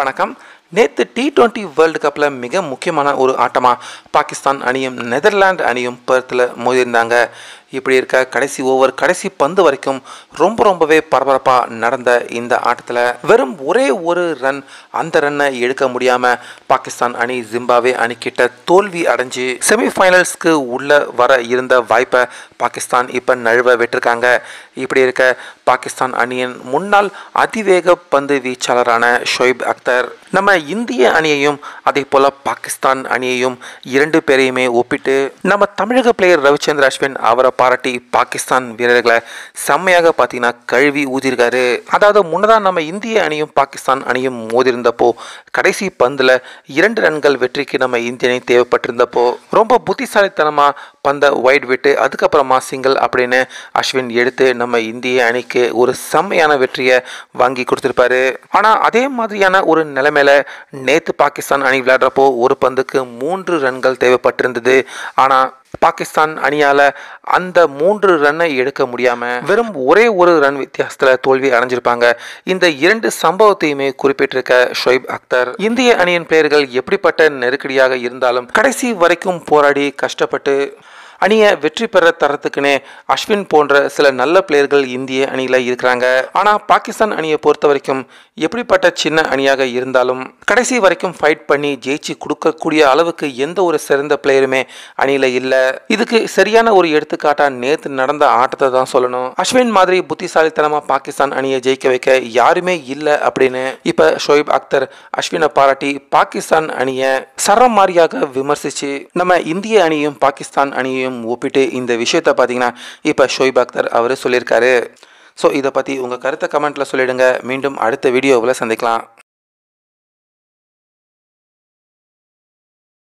வணக்கம். நேற்று T twenty world கப்பில் மிக முக்கியமான ஒரு ஆட்டமாக பாகிஸ்தான் அணியும் நெதர்லாந்து அணியும் பெர்த்தில் மோதியிருந்தாங்க. இப்படி இருக்க கடைசி ஓவர் கடைசி பந்து வரைக்கும் ரொம்ப ரொம்பவே பரபரப்பாக நடந்த இந்த ஆட்டத்தில் வெறும் ஒரே ஒரு ரன் அந்த ரன்னை எடுக்க முடியாமல் பாகிஸ்தான் அணி ஜிம்பாவே அணிக்கிட்ட தோல்வி அடைஞ்சு செமிஃபைனல்ஸ்க்கு உள்ள வர இருந்த வாய்ப்பை பாகிஸ்தான் இப்போ நழுவ விட்டிருக்காங்க. இப்படி இருக்க பாகிஸ்தான் அணியின் முன்னாள் அதிவேக பந்து வீச்சாளரான ஷொய்ப் அக்தர் நம்ம இந்திய அணியையும் அதே போல் பாகிஸ்தான் அணியையும் இரண்டு பேரையுமே ஒப்பிட்டு நம்ம தமிழக பிளேயர் ரவிச்சந்திர அஸ்வின் அவரை பாராட்டி பாகிஸ்தான் வீரர்களை செம்மையாக பார்த்தீங்கன்னா கழுவி ஊதிருக்காரு அதாவது முன்னதாக நம்ம இந்திய அணியும் பாகிஸ்தான் அணியும் மோதிருந்தப்போ கடைசி பந்தில் இரண்டு ரன்கள் வெற்றிக்கு நம்ம இந்திய அணி தேவைப்பட்டிருந்தப்போ ரொம்ப புத்திசாலித்தனமாக பந்தை வைட் விட்டு அதுக்கப்புறமா சிங்கிள் அப்படின்னு அஸ்வின் எடுத்து நம்ம இந்திய அணிக்கு ஒரு செம்மையான வெற்றியை வாங்கி கொடுத்துருப்பாரு. ஆனால் அதே மாதிரியான ஒரு நிலைமை மேலே நேற்று பாகிஸ்தான் அணி விளையாடுறப்போ ஒரு பந்துக்கு மூன்று ரன்கள் தேவைப்பட்டிருந்தது. ஆனால் பாகிஸ்தான் அணியால் அந்த மூன்று ரன்னை எடுக்க முடியாமல் வெறும் ஒரே ஒரு ரன் வித்தியாசத்தில் தோல்வி அடைஞ்சிருப்பாங்க. இந்த இரண்டு சம்பவத்தையுமே குறிப்பிட்டிருக்க ஷொய்ப் அக்தர் இந்திய அணியின் பிளேயர்கள் எப்படிப்பட்ட நெருக்கடியாக இருந்தாலும் கடைசி வரைக்கும் போராடி கஷ்டப்பட்டு அணியை வெற்றி பெற தரத்துக்குனே அஸ்வின் போன்ற சில நல்ல பிளேயர்கள் இந்திய அணியில் இருக்கிறாங்க. ஆனால் பாகிஸ்தான் அணியை பொறுத்த வரைக்கும் எப்படிப்பட்ட சின்ன அணியாக இருந்தாலும் கடைசி வரைக்கும் ஃபைட் பண்ணி ஜெயிச்சு கொடுக்கக்கூடிய அளவுக்கு எந்த ஒரு சிறந்த பிளேயருமே அணியில் இல்லை. இதுக்கு சரியான ஒரு எடுத்துக்காட்டாக நேற்று நடந்த ஆட்டத்தை தான் சொல்லணும். அஸ்வின் மாதிரி புத்திசாலித்தனமாக பாகிஸ்தான் அணியை ஜெயிக்க வைக்க யாருமே இல்லை அப்படின்னு இப்போ ஷோயிப் அக்தர் அஸ்வினை பாராட்டி பாகிஸ்தான் அணியை சரம் மாதிரியாக விமர்சித்து நம்ம இந்திய அணியும் பாகிஸ்தான் அணியையும் ஒப்பிட்டு இந்த விஷயத்தை பார்த்தீங்கன்னா இப்போ ஷோய்ப் அக்தர் அவர் சொல்லியிருக்காரு. ஸோ இதை பற்றி உங்கள் கருத்தை கமெண்ட்டில் சொல்லிடுங்க. மீண்டும் அடுத்த வீடியோவில் சந்திக்கலாம்.